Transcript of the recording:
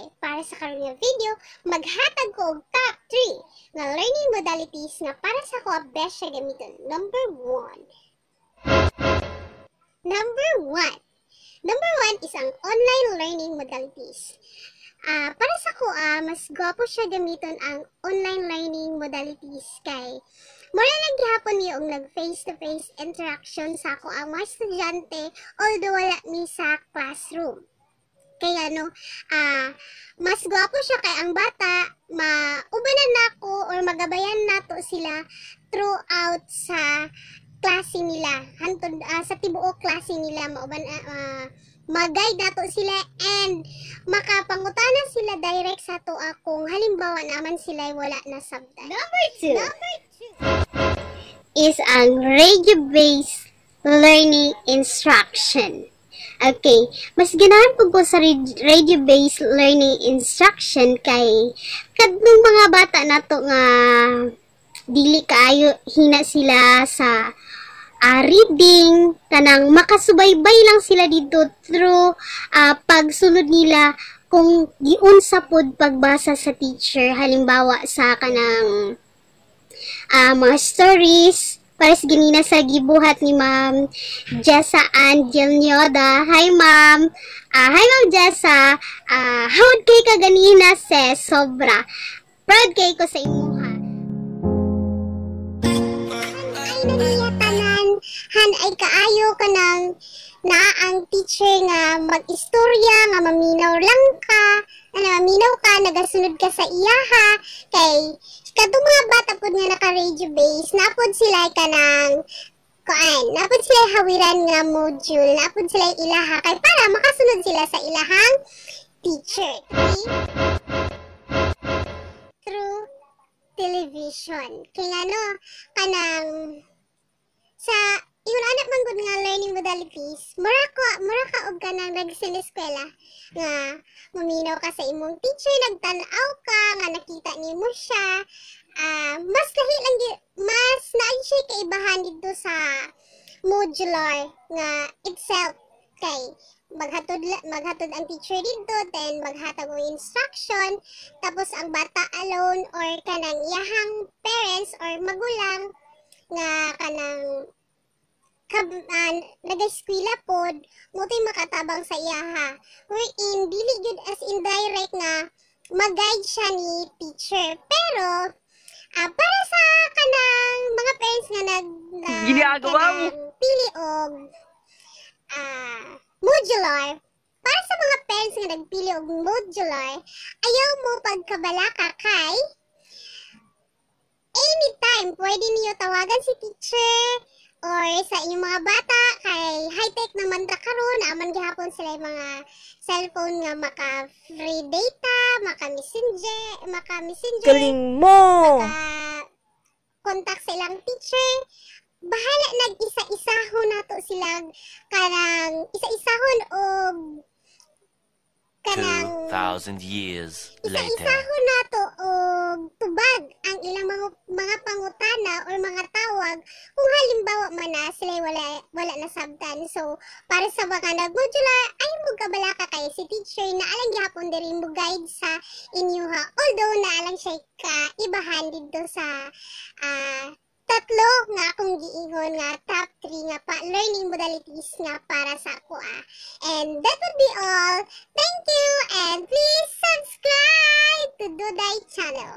og. Para sa karon nga video, maghatag ko og top 3 nga learning modalities nga para sa ko best siya gamiton. Number 1. Number 1. Number 1 is ang online learning modalities. Ah, para sa ko, ah, mas gwapo siya gamiton ang online learning modalities kay Mura lang gihapon ni yung nag face-to-face interaction sa ako ang mga estudyante although wala mi sa classroom. Kaya no, ah, mas gwapo siya kay ang bata, maubanan na ako or magabayan nato sila throughout sa klase nila. Hantod ah, sa tibuok klase nila mauban ah, mag-guide nato sila and makapangutana sila direct sa to akong halimbawa naman sila wala na subtitle. Number two Number two is ang radio-based learning instruction. Okay, mas ganahan ko ko sa rad- radio-based learning instruction kay kadtong mga bata nato nga dili kaayo hina sila sa ah, reading kanang makasubaybay lang sila dito through ah, pagsunod nila kung giunsa pod pagbasa sa teacher. Halimbawa sa kanang ah, mga stories pares ganina sa gibuhat ni Ma'am Jessa Angel Nyoda. Hi Ma'am. Ah, hi Ma'am Jessa. Ah, howd kay ka ganina se sobra. Proud kay ko sa imuha. Ay nangyatanan, han ay kaayo ka ng na ang teacher nga mag-istorya nga maminaw lang ka ano, maminaw ka, nagasunod ka sa iyaha, kay kadtong mga bata pod nga naka radio base napod sila ka ng kuan napod sila hawiran nga module napod sila ilaha kay para makasunod sila sa ilahang teacher okay? through television. Kay ano kanang sa yun anak man gud nga learning modalities mura ko mura ka og kanang nagsin eskwela nga maminaw ka sa imong teacher nagtan-aw ka nga nakita nimo siya. Ah mas lahi lang mas naay siya kaibahan dito sa modular nga itself. Kay maghatod maghatod ang teacher dito then maghatag og instruction. Tapos ang bata alone or kanang iyahang parents or magulang nga kanang kab uh, nag-eskwela pod mo tay makatabang sa iyaha wherein dili jud as indirect nga mag-guide siya ni teacher pero ah, para sa kanang mga parents nga nag nag- Ginagawa mo. pili og ah, modular para sa mga parents nga nagpili og modular ayaw mo pagkabalaka kay anytime pwede niyo tawagan si teacher or sa inyong mga bata kay high-tech naman ta karon aman gihapon sila yung mga cellphone nga maka free data, maka messenger, maka messenger, Galing mo! maka contact sa ilang teacher. Bahala nag isa-isahon nato silang kanang isa-isahon og kanang 2,000 years later. isa-isahon nato og tubag ang ilang mga, mga pangutana or mga tawag na sila wala wala na sabtan so para sa mga nag-modular ay mo kabalaka kay si teacher na alang gihapon diri mo guide sa inyo ha although na alang siya ka ibahan dito sa ah tatlo nga akong giingon nga top 3 nga pa learning modalities nga para sa ako ah. And that would be all. Thank you and please subscribe to Duday channel.